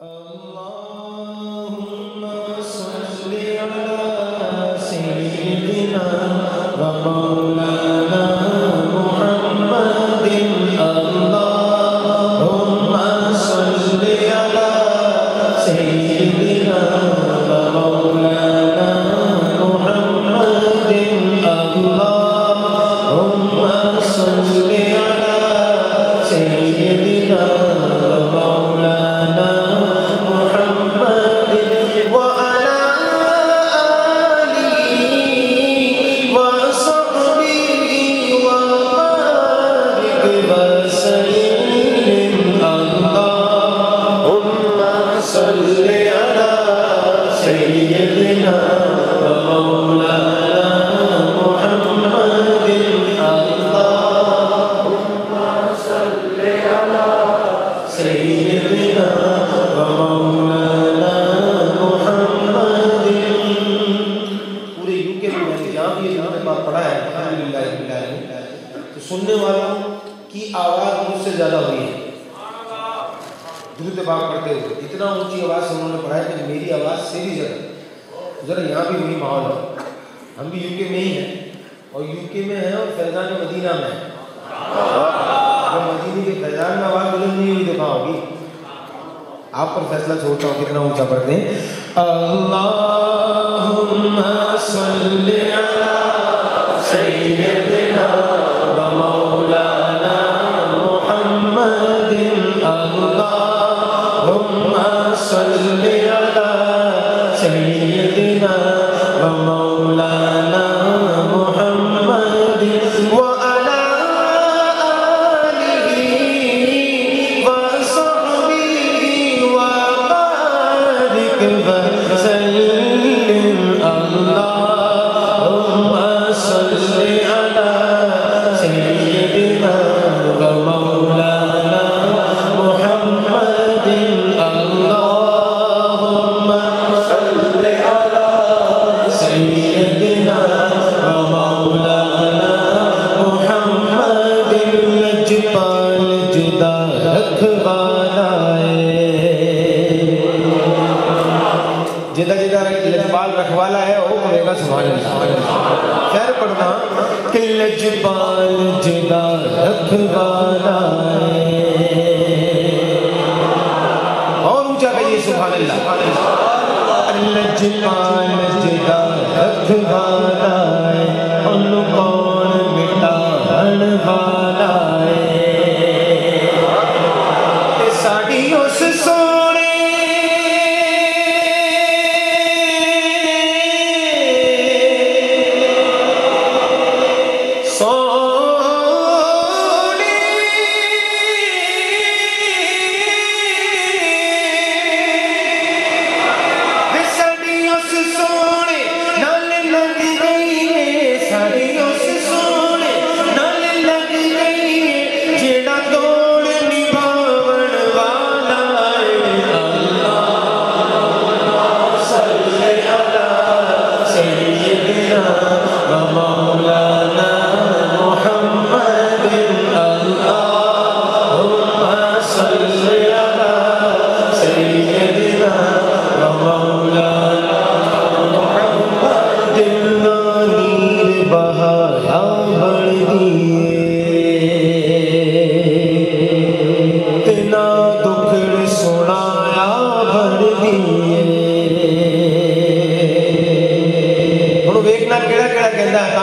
Allah کافی یہی ماحول ہے ہم بھی یو کے میں ہی ہیں۔ اور یو کے میں ہیں اور فیضان مدینہ میں ہیں۔ اور مدینے کے فیضان میں آواز بلند نہیں ہوئی دفاع ہوگی آپ پر فیصلہ چھوڑتا ہوں، کتنا اونچا پڑھ دیں۔ اللہم صلی علی سیدنا اور اونچا کہیے اللہ۔ اللہ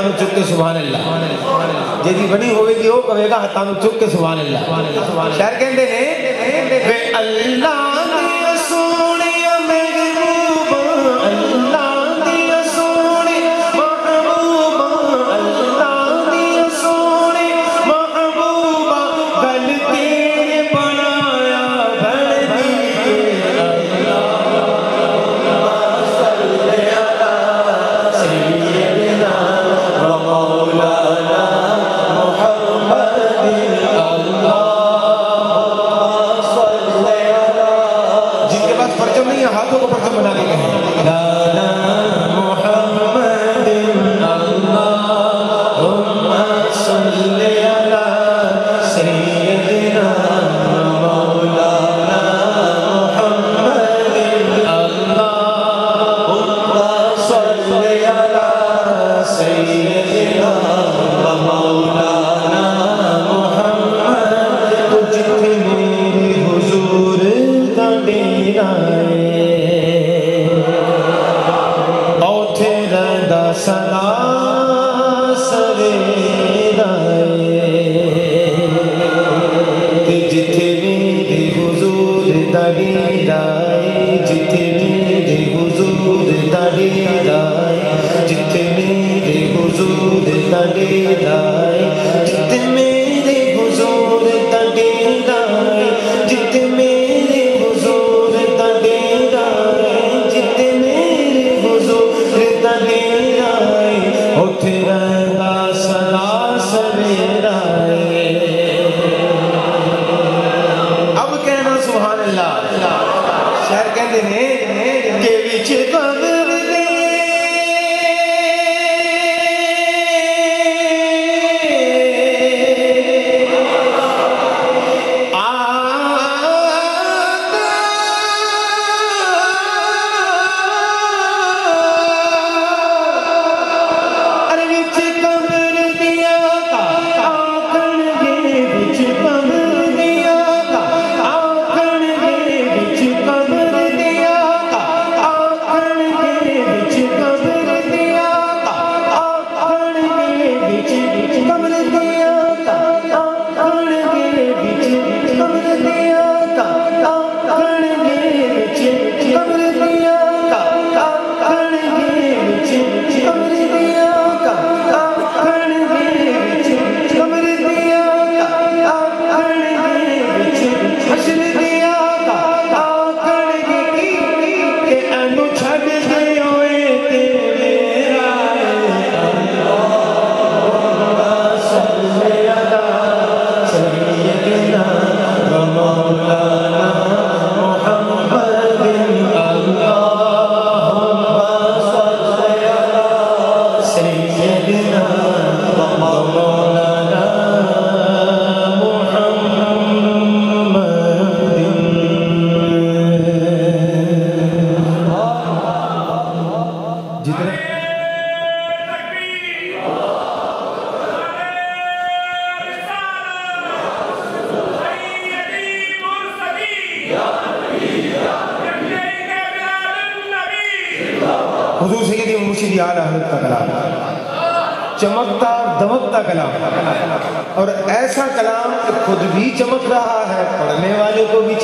ہتام چک کے سبحان اللہ۔ جی بنی ہوئے گی ہو کہے گا ہتام چک کے سبحان اللہ۔ شہر کہندے بے اللہ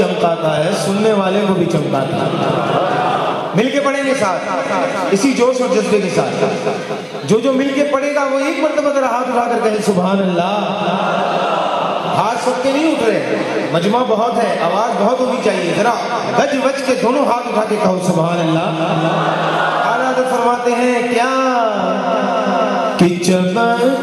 چمکاتا ہے، سننے والے کو بھی چمکاتا ہے۔ مل کے پڑھیں گے ساتھ۔ اسی جوش اور جذبے کے ساتھ۔ جو جو مل کے پڑھے گا، وہ ایک مرتبہ ذرا ہاتھ اٹھا کر کہے، سبحان اللہ۔ ہاتھ سب کے نہیں اٹھ رہے۔ مجمع بہت ہے، آواز بہت ہونی چاہیے۔ ذرا گج وج کے دونوں ہاتھ اٹھا کے کہو، سبحان اللہ۔ فرماتے ہیں، کیا؟ کہ چمک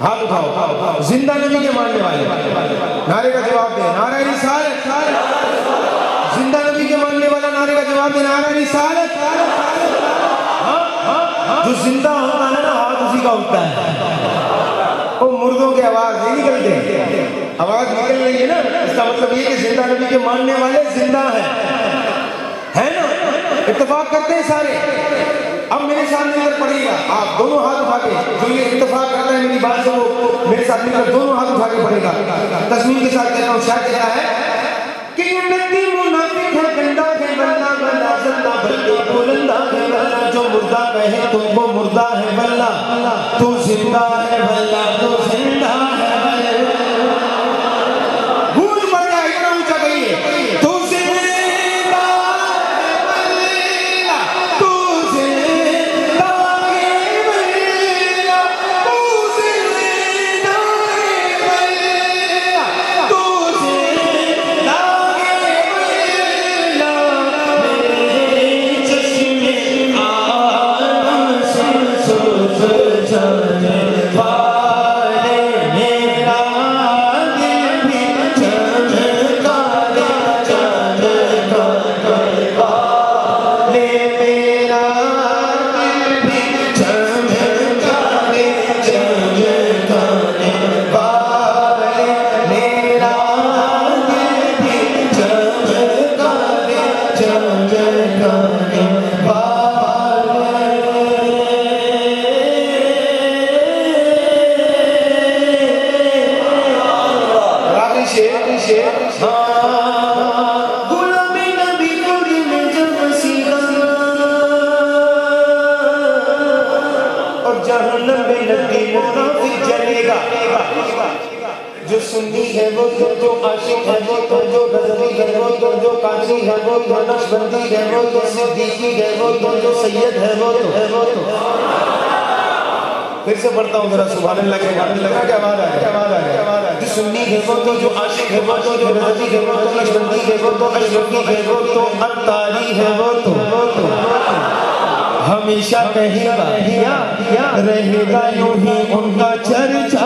ہاتھ اٹھاؤ۔ زندہ نبی کے ماننے والے۔ نعرے کا جواب دے نعرہ رسالت۔ زندہ نبی کے ماننے والا نعرے کا جواب دے نعرہ رسالت۔ جو زندہ ہوتا ہے نا، ہاتھ اسی کا اٹھتا ہے۔ وہ مردوں کی آواز نہیں نکلتے۔ آواز نکل رہی ہے نا۔ اس کا مطلب یہ کہ زندہ نبی کے ماننے والے زندہ ہیں۔ ہے نا؟ اتفاق کرتے ہیں سارے۔ اب میرے سامنے اگر پڑھے گا، آپ دونوں ہاتھ اٹھا کے جو یہ اتفاق کرتا ہے، میری بات سے وہ میرے ساتھ مل کر دونوں ہاتھ اٹھا کے پڑھے گا۔ تصمیم کے ساتھ کہتا ہوں، شاید کہتا ہے، کہ یہ نتی منافق ہے، گندا ہے بلہ بلہ زندہ بلکہ بلندہ ہے بلہ جو مردہ کہے، تم وہ مردہ ہے بلہ تو زندہ ہے بلہ تو زندہ تو نقشبندی ہے وہ تو صدیقی ہے وہ تو جو سید ہے وہ تو ہے وہ تو پھر سے پڑھتا ہوں ذرا سبحان اللہ کے بعد لگا کہ آواز آ گئی آواز آ جو سنی ہے وہ تو جو عاشق ہے وہ تو جو غزلی ہے وہ تو نقشبندی ہے وہ تو اشرفی ہے وہ تو اتاری ہے وہ تو وہ تو ہمیشہ کہے گا رہے گا یوں ہی ان کا چرچا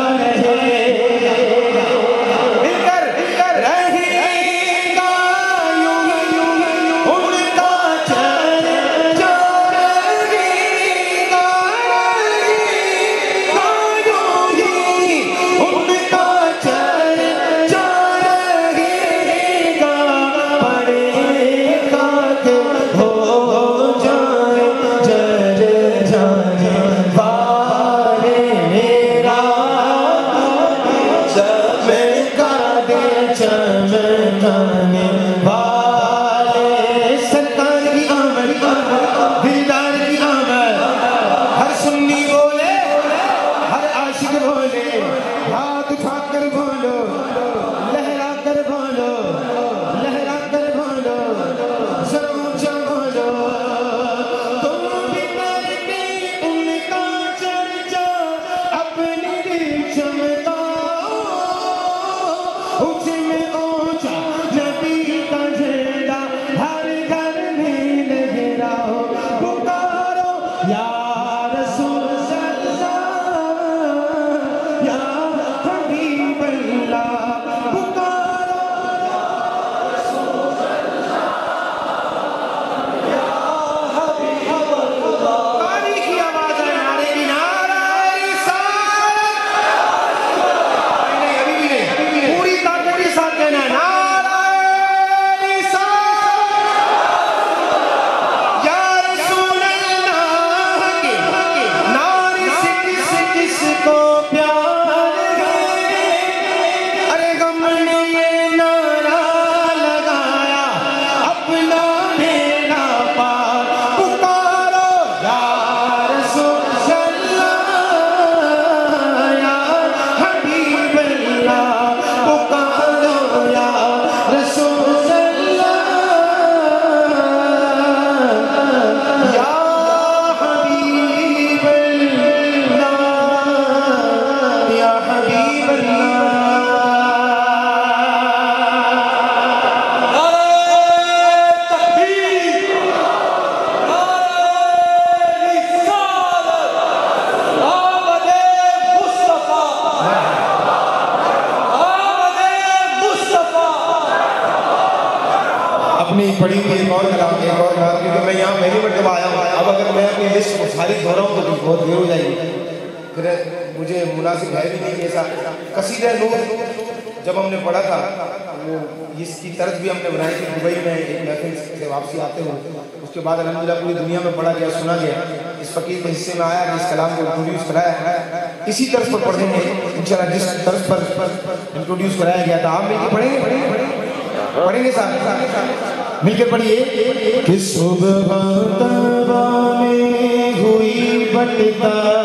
کے ساتھ۔ قصیدہ نور، جب ہم نے پڑھا تھا اس کی طرز بھی ہم نے بنائی تھی۔ دبئی میں ایک محفل سے واپسی آتے ہوئے، اس کے بعد الحمدللہ پوری دنیا میں پڑھا گیا، سنا گیا۔ اس فقیر کے حصے میں آیا، اس کلام کو انٹروڈیوس کرایا۔ اسی طرز پر پڑھیں گے انشاءاللہ جس طرز پر انٹروڈیوس کرایا گیا تھا، آپ ملکے پڑھیں گے پڑھیں گے؟ پڑھیں گے ساتھ۔ مل کے پڑھیے۔ کہ صبح تبا میں ہوئی بٹتا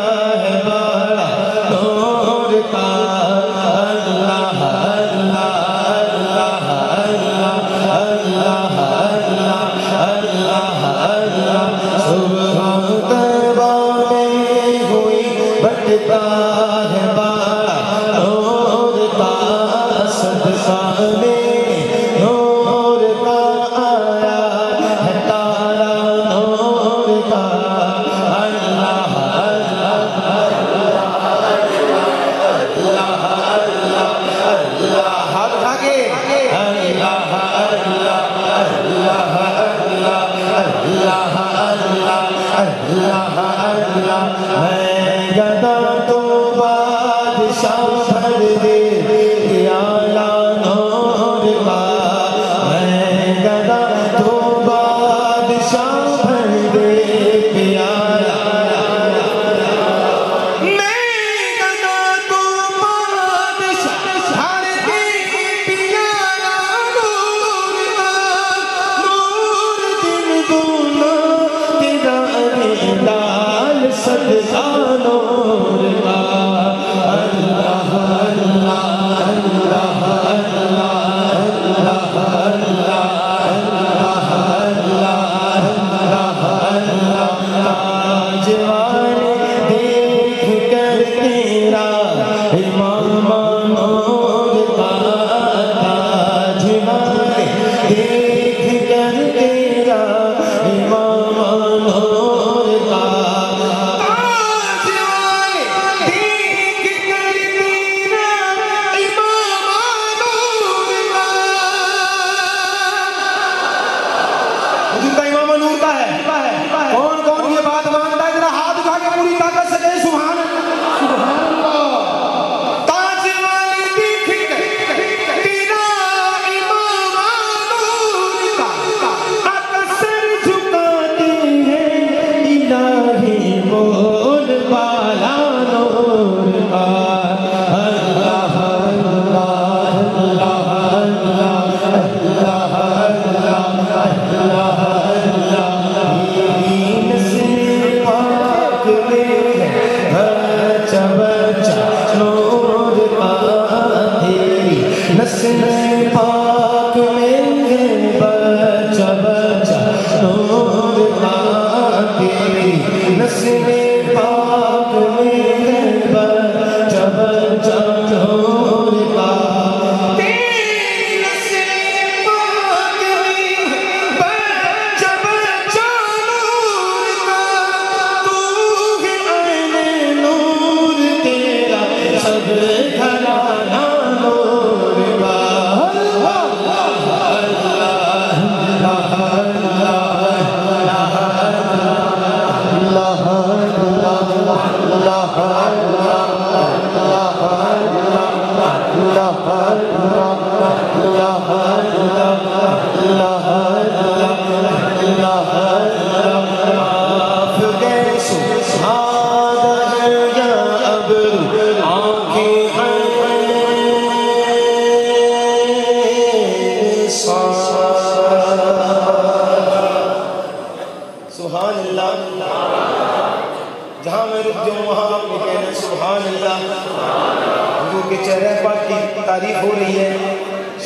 تعریف ہو رہی ہے۔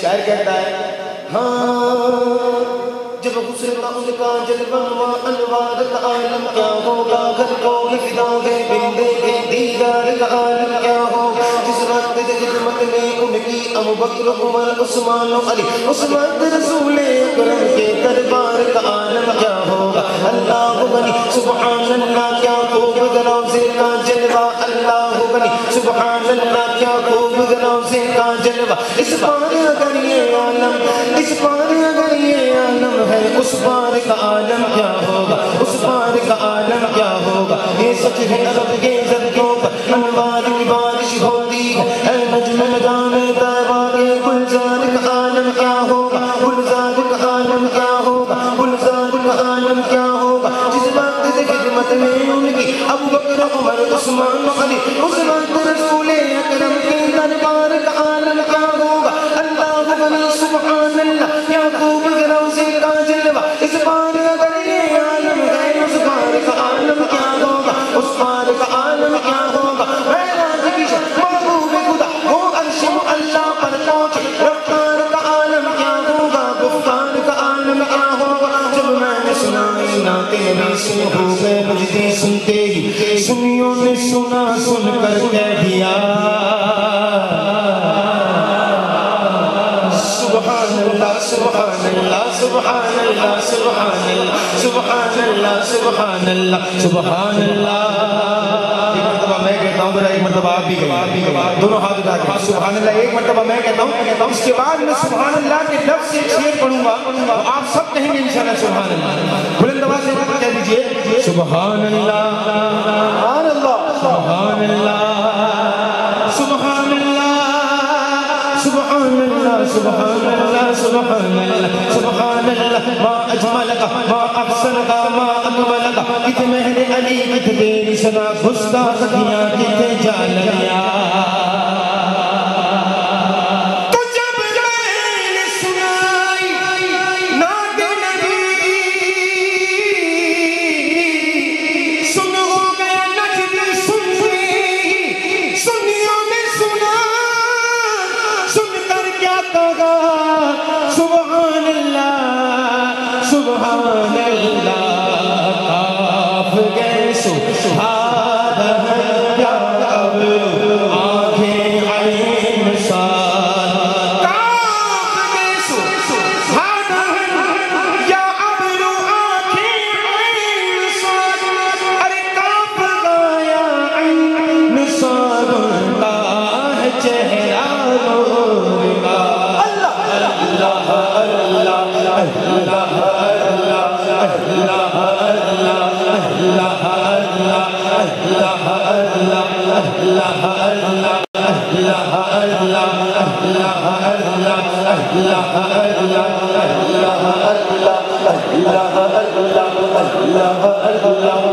شاعر کہتا ہے ہاں جب گزرنا ان کا جلوہ ہوا، انوار کا عالم کیا ہوگا؟ گھر کو فدا ہے، بندے کے دیگر کا عالم کیا ہوگا؟ جس وقت جلوہ میں ان کی ابو بکر عمر، عثمان و علی۔ عثمان رسول اکرم کے دربار کا عالم کیا ہوگا؟ اللہ بنی سبحان اللہ کیا خوب گلوزے کا جلوہ۔ اللہ بنی سبحان اللہ کیا خوب گلوزے کا جلوہ۔ اس پار اگر یہ عالم، اس پار اگر یہ عالم ہے، اس پار کا عالم کیا ہوگا؟ اس پار کا عالم کیا ہوگا؟ یہ سچ ہے، رب کے زدگوں پر انوار بارش ہوتی ہے۔ اے نجمہ میدان طیبہ کے گلزار کا عالم کیا ہوگا؟ گلزار کا عالم کیا ہوگا؟ گلزار کا عالم کیا ہوگا؟ جس بات سے خدمت میں ان کی ابو بکر، عمر، عثمان، علی اس رسول اللہ. سبحان اللہ. ایک مرتبہ میں کہتا ہوں ذرا ایک مرتبہ آپ بھی کہیں دونوں ہاتھ اٹھا کے. سبحان اللہ. ایک مرتبہ میں کہتا ہوں اس کے بعد میں سبحان اللہ کے لفظ سے شعر پڑھوں گا. آپ سب کہیں گے انشاءاللہ سبحان اللہ. بلند آواز سے کہہ دیجیے. سبحان اللہ. سبحان اللہ. سبحان اللہ. سبحان اللہ سبحان اللہ سبحان اللہ سبحان اللہ ما اجملک، ما احسنک، ما اکملک. کت مہر علی کت تیری سنا گھستا سکیاں کت جالیا subhanallah subhanallah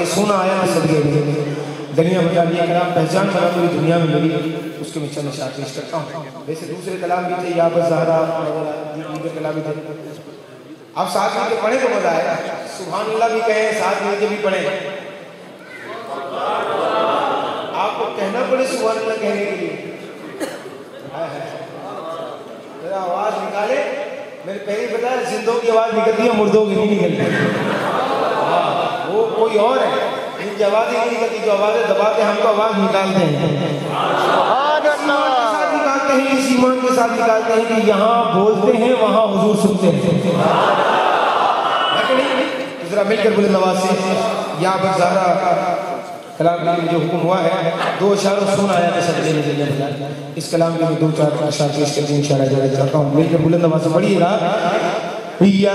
کو سونا آیا میں سب میں دنیا بتا دیا کلام پہچان بنا پوری دنیا میں ملی۔ اس کے میں چند اشار پیش کرتا ہوں۔ ویسے دوسرے کلام بھی تھے، یا بس زہرا دیگر کلام بھی تھے۔ آپ ساتھ مل کے پڑھیں تو مزہ آئے۔ سبحان اللہ بھی کہیں، ساتھ مل کے بھی پڑھیں۔ آپ کو کہنا پڑے سبحان اللہ کہنے کے لیے۔ ذرا آواز نکالے۔ میں نے پہلے بتایا، زندوں کی آواز نکلتی ہے مردوں کی نہیں نکلتی وہ کوئی اور ہے؟ ان کی آوازیں نہیں نکلتی جو آوازیں دباتے ہم کو آواز نکالتے ہیں۔ نکالتے ہیں ایمان کے ساتھ نکالتے ہیں کہ یہاں بولتے ہیں وہاں حضور سنتے ہیں؟ ذرا مل کر بلند آواز سے۔ یا بس زہرا کلام کے جو حکم ہوا ہے دو اشاروں سن آیا تھا میں ذریعہ بجا اس کلام کے میں دو چار اشار پیش کر کے انشاءاللہ جانا چاہتا ہوں۔ مل کر بلند آواز سے پڑھیے گا یا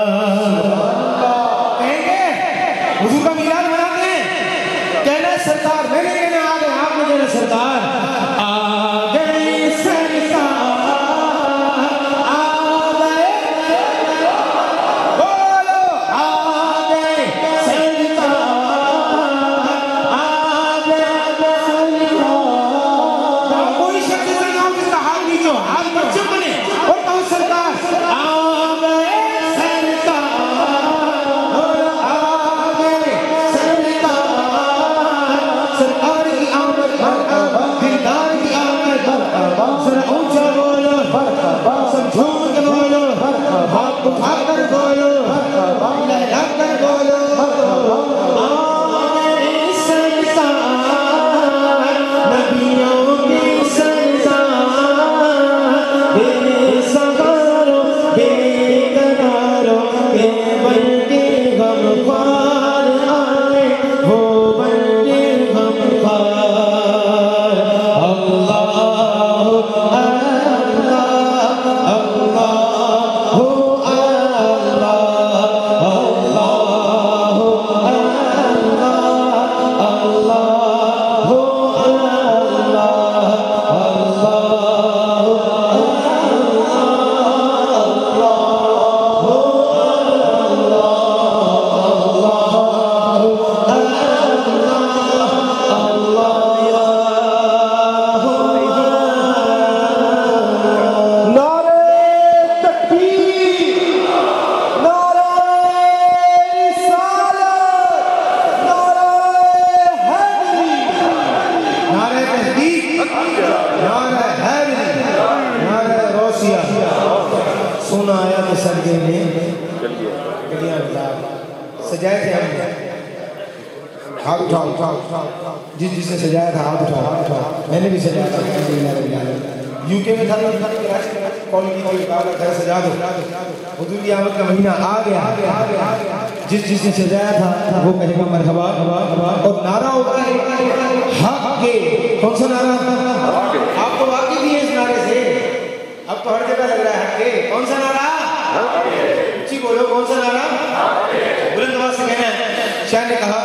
حضور کی آمد کا مہینہ آ گیا جس جس نے سجایا تھا وہ کہے گا مرحبا، اور نعرہ ہوتا ہے، حق کے، کون سا نعرہ؟ آپ کو واقعی بھی ہے اس نعرے سے۔ اب تو ہر جگہ لگ رہا ہے حق کے۔ کون سا نعرہ؟ اچھی بولو، کون سا نعرہ؟ بلند آواز سے کہنا ہے۔ شاہ نے کہا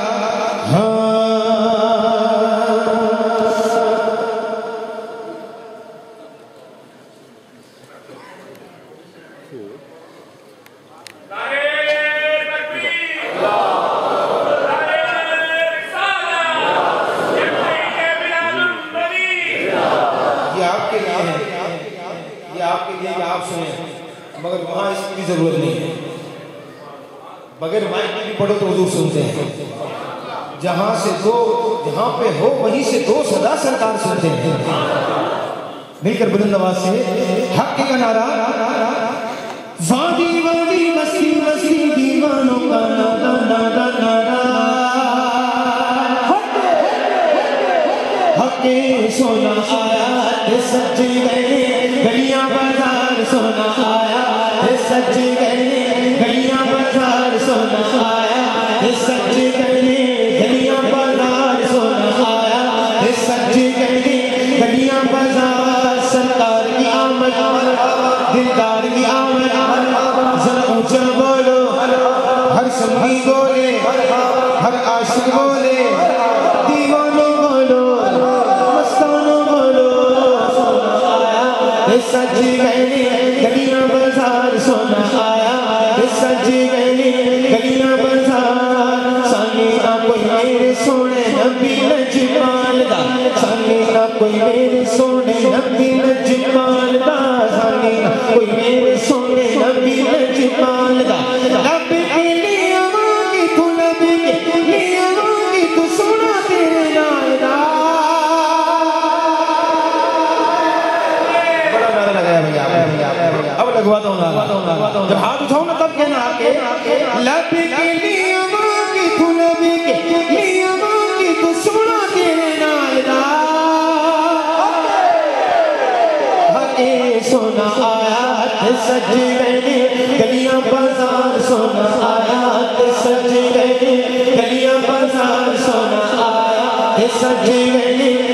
جہاں پہ ہو، وہیں سے دو صدا سرکار سنتے ہیں۔ مل کر بلند آواز سے، حق کا نعرہ۔ وادی وادی مستی مستی دیوانوں کا نادا نادا نادا حق کے سونا آیا سجے سبھی بولے ہر عاشق بولے دیوانوں بولو مستانوں بولو سچی میں جب ہاتھ اٹھاؤ نا تب کہنا آپ کے۔ لب کے لیے ماں کی تو کے لیے ماں کی تو سنا نائدہ حقے سنا آیات سج گئے گلیاں بازار سنا آیات سج گئے گلیاں بازار سنا آیات سج گئے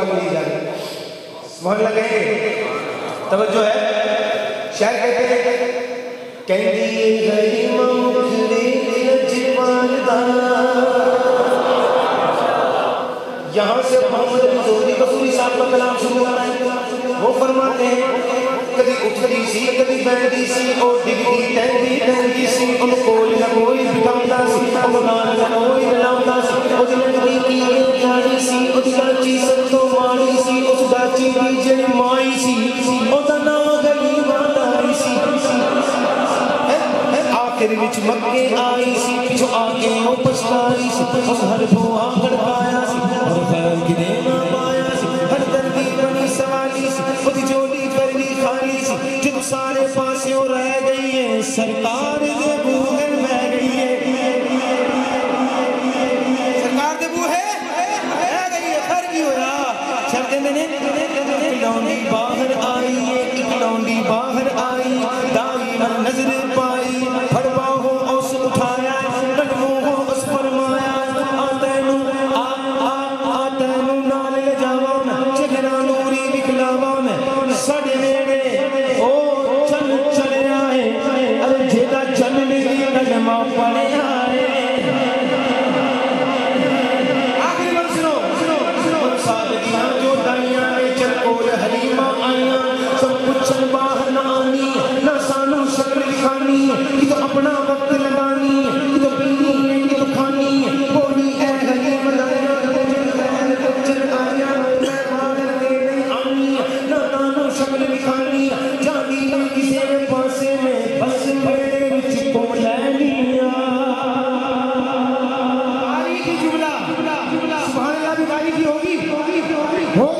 پاک لی جائے مہر لگیں توجہ ہے۔ شاعر کہتے ہیں کہیں گئی مکھڑی اجمال یہاں سے محمد مزوری قصوری صاحب کا کلام شروع ہو رہا ہے۔ وہ فرماتے ہیں کدی اٹھ دی سی کدی کبھی بیٹھتی سی اور دی تہتی دی سی۔ ان کول نہ کوئی بٹھاؤندا سی او نال نہ کوئی ملاوندا سی۔ او دل کبھی کی جاری سی او دی لاچی سب تو ماڑی سی او اس داچی دی جڑی مائی سی۔ او دا نام غریباں داری سی۔ آخر وچ مکے آئی سی جو آ کے او پچھتائی سی ہر بو بھوا پایا سی۔ سارے پاسیوں رہ گئی ہے سرکار دے بہ گئی ہے۔ سرکار دے بوہے گئی ہے۔ کی ہویا؟ میں نے باہر آئی اکلونڈی باہر آئی۔ دائیمہ نظر پائی۔ سبحان اللہ بھی گاڑی کی ہوگی ہوگی ہوگی۔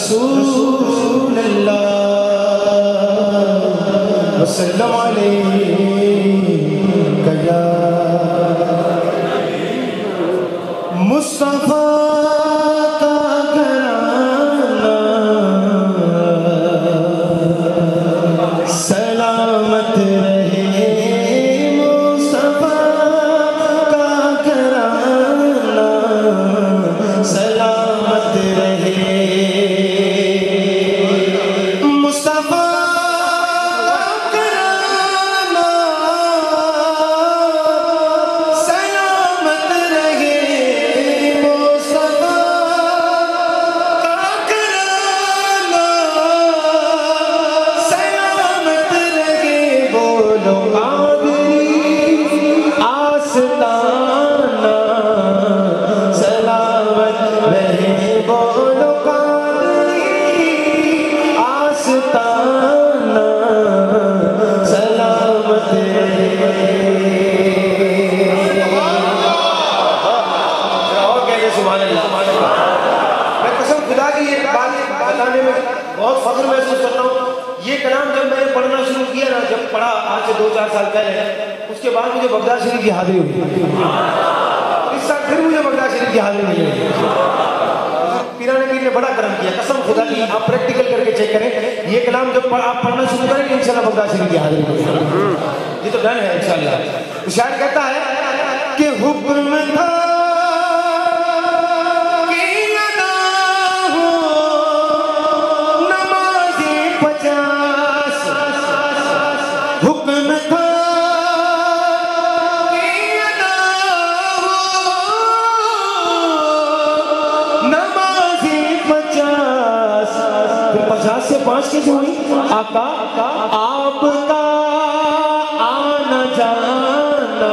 رسول دو چار سال پہلے، اس کے بعد مجھے بغداد شریف کی حاضری ہوئی۔ اس سال پھر مجھے بغداد شریف کی حاضری نہیں ہوئی پیرانے پیر نے بڑا کرم کیا۔ قسم خدا کی، آپ پریکٹیکل کر کے چیک کریں۔ یہ کلام جب پڑھ- آپ پڑھنا شروع کریں گے، انشاءاللہ بغداد شریف کی حاضری ہوگی یہ تو ڈن ہے انشاءاللہ۔ شاعر کہتا ہے کہ حکم تھا پانچ کیسے ہوئی آقا آپ کا آنا جانا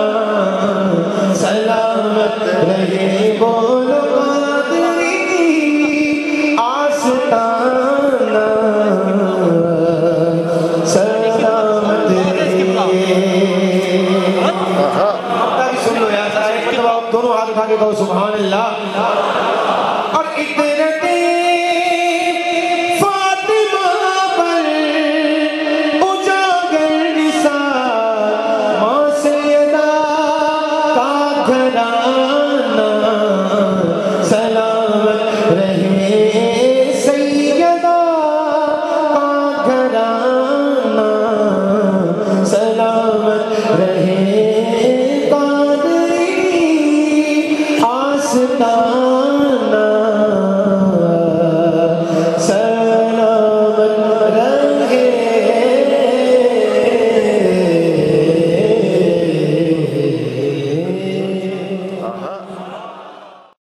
سلامت رہے بولو قادری آستانہ سلامت رہے۔ سن لو یار سارے مطلب آپ دونوں ہاتھ اٹھا کے کہو سبحان اللہ۔